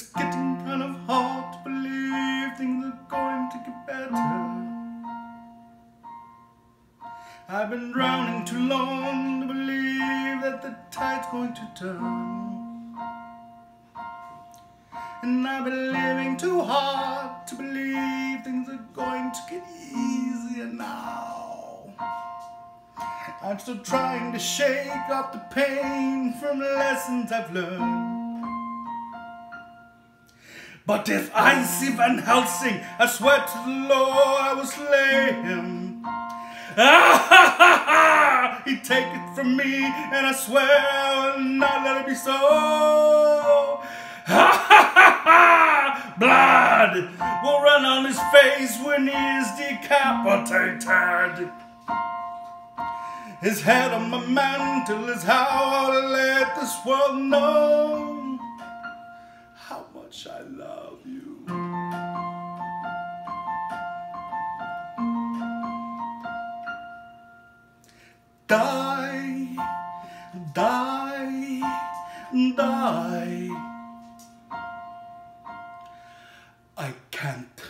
kind of hard to believe things are going to get better. I've been drowning too long to believe that the tide's going to turn. And I've been living too hard to believe things are going to get easier now. I'm still trying to shake off the pain from lessons I've learned. But if I see Van Helsing, I swear to the Lord I will slay him. Ah, ha, ha, ha! He take it from me, and I swear I will not let it be so. Ha, ha, ha, ha! Blood will run on his face when he is decapitated. His head on my mantel is how I'll let this world know how much I love you. die, die, die. I can't.